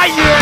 爱你